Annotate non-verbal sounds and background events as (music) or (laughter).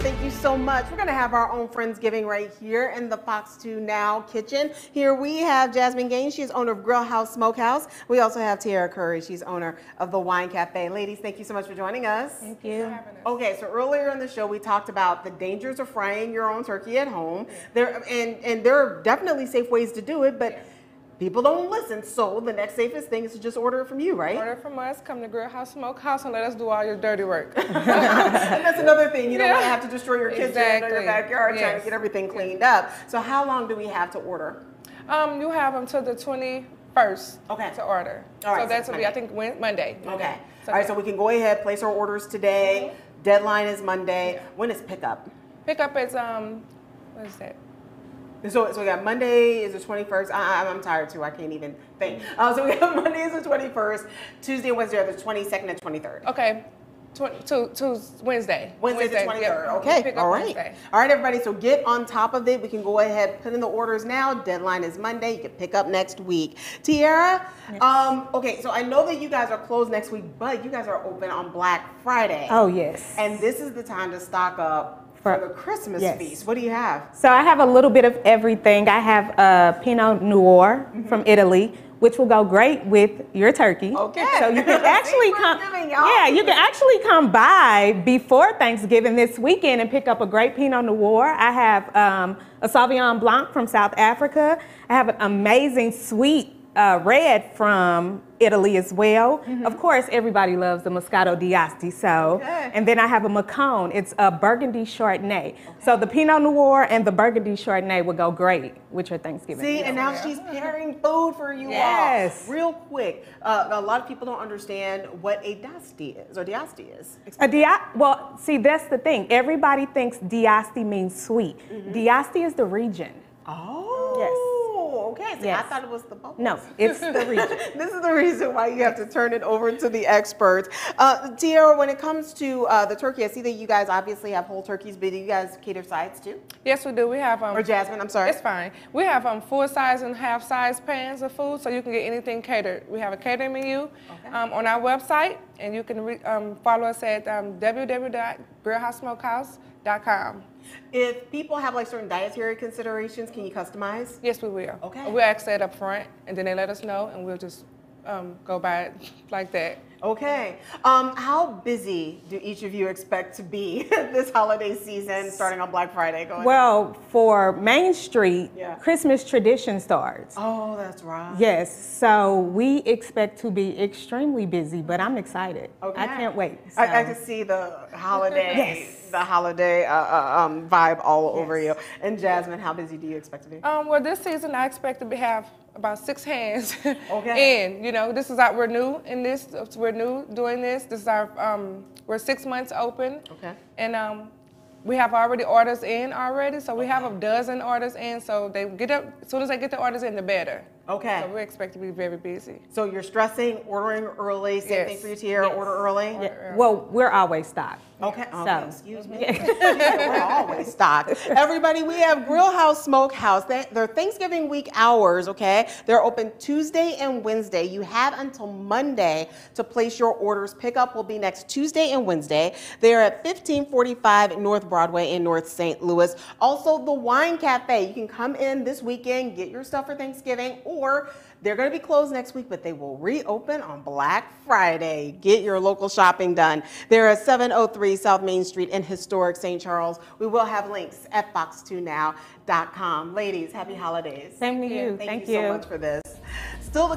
Thank you so much. We're going to have our own Friendsgiving right here in the Fox 2 Now kitchen. Here we have Jasmine Gaines. She is owner of Grill House Smokehouse. We also have Tiara Curry. She's owner of the Wine Cafe. Ladies, thank you so much for joining us. Thank you. Okay, so earlier in the show we talked about the dangers of frying your own turkey at home. There and and there are definitely safe ways to do it, but people don't listen. So the next safest thing is to just order it from you, right? Order from us, come to Grill House Smokehouse and let us do all your dirty work. (laughs) and that's another thing. You don't Yeah. want to have to destroy your kitchen or your Exactly. backyard trying to get everything cleaned up. So how long do we have to order? um, you have until the 21st Okay. to order. All right, so so that's will be, I think, Monday. Okay. So, All right, so we can go ahead, place our orders today. Deadline is Monday. When is pickup? Pickup is, um, what is that? So, so we got Monday is the 21st. I, I'm, I'm tired too. I can't even think. Uh, so we have (laughs) Monday is the 21st. Tuesday and Wednesday are the 22nd and 23rd. Okay. Tw- to, to Wednesday. Wednesday, the 23rd. yeah. Okay. Pick up All right. Wednesday. All right, everybody. So get on top of it. We can go ahead, put in the orders now. Deadline is Monday. You can pick up next week. Tiara, um, okay. So I know that you guys are closed next week, but you guys are open on Black Friday. Oh, yes. And this is the time to stock up for, For- the Christmas yes. feast. What do you have? So I have a little bit of everything. I have uh, Pinot Noir Mm-hmm. from Italy, which will go great with your turkey. Okay. So you can (laughs) actually come. Yeah, you can actually come by before Thanksgiving this weekend and pick up a great Pinot Noir. I have um, a Sauvignon Blanc from South Africa. I have an amazing sweet uh, red from Italy as well. Of course, everybody loves the Moscato d'Asti. So, Mm-hmm. Okay. and then I have a Macon. It's a Burgundy Chardonnay. So the Pinot Noir and the Burgundy Chardonnay would go great with your Thanksgiving. See, meal. and now she's pairing food for you Yes. all. Real quick, uh, a lot of people don't understand what a d'Asti is or diasti is. A dia- well, see, that's the thing. Everybody thinks Diasti means sweet. Diasti is the region. Oh, okay. See, I thought it was the bubbles. No, it's the (laughs) region. this is the reason why you have to turn it over to the experts. Uh, Tiara, when it comes to uh, the turkey, I see that you guys obviously have whole turkeys, but do you guys cater sides too? Yes, we do. We have um, Or Jasmine, I'm sorry. It's fine. We have um, full size and half size pans of food, so you can get anything catered. We have a catering menu um, on our website, and you can re- um, follow us at um, www.grillhousesmokehouse.com. If people have like certain dietary considerations, can you customize? Yes, we will. Okay. We'll ask that up front, and then they let us know, and we'll just um, go by it (laughs) like that. Okay. Um, how busy do each of you expect to be (laughs) this holiday season, starting on Black Friday? Go ahead. Well, for Main Street, Yeah. Christmas tradition starts. oh, that's right. Yes, so we expect to be extremely busy, but I'm excited. Okay. I can't wait. I, I can see the holiday, (laughs) Yes. the holiday uh, uh, um, vibe all over you. And Jasmine, how busy do you expect to be? Um, well, this season I expect to be, have about six hands Okay. (laughs) in. You know, this is our we're new in this. We're new doing this. This is our um, we're six months open. Okay. And um, we have already orders in already, so we have a dozen orders in. So they get up as soon as they get the orders in, the better. Okay. So we expect to be very busy. So you're stressing, ordering early. Same thing Yes. for you, Tiara. Yes. Order early. Yeah, well, we're always stocked. Okay. okay. So- Excuse me. (laughs) We're always stocked. Everybody, we have Grill House Smokehouse. They, they're Thanksgiving week hours, okay? They're open Tuesday and Wednesday. You have until Monday to place your orders. Pickup will be next Tuesday and Wednesday. They're at 1545 North Broadway in North St. Louis. Also, the Wine Cafe. You can come in this weekend, get your stuff for Thanksgiving, or they're going to be closed next week, but they will reopen on Black Friday. Get your local shopping done. They're at 703 South Main Street in historic St. Charles. We will have links at fox2now.com. Ladies, happy holidays. Same to you. Thank, Thank you, so much for this. Still the